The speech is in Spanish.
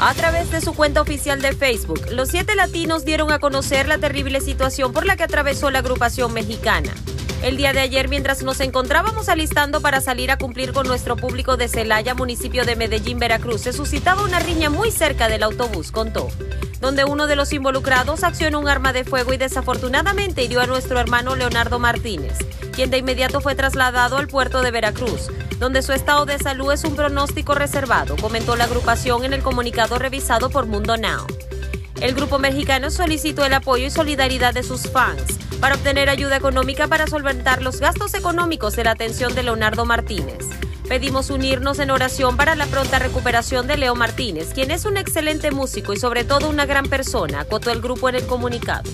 A través de su cuenta oficial de Facebook, los siete latinos dieron a conocer la terrible situación por la que atravesó la agrupación mexicana. El día de ayer, mientras nos encontrábamos alistando para salir a cumplir con nuestro público de Celaya, municipio de Medellín, Veracruz, se suscitaba una riña muy cerca del autobús, contó, donde uno de los involucrados accionó un arma de fuego y desafortunadamente hirió a nuestro hermano Leonardo Martínez, quien de inmediato fue trasladado al puerto de Veracruz, donde su estado de salud es un pronóstico reservado, comentó la agrupación en el comunicado revisado por Mundo Now. El grupo mexicano solicitó el apoyo y solidaridad de sus fans para obtener ayuda económica para solventar los gastos económicos de la atención de Leonardo Martínez. Pedimos unirnos en oración para la pronta recuperación de Leo Martínez, quien es un excelente músico y sobre todo una gran persona, acotó el grupo en el comunicado.